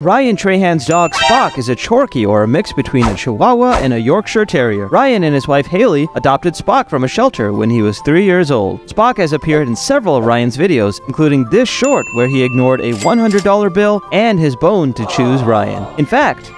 Ryan Trahan's dog Spock is a Chorkie or a mix between a Chihuahua and a Yorkshire Terrier. Ryan and his wife Haley adopted Spock from a shelter when he was three years old. Spock has appeared in several of Ryan's videos, including this short where he ignored a $100 bill and his bone to choose Ryan. In fact,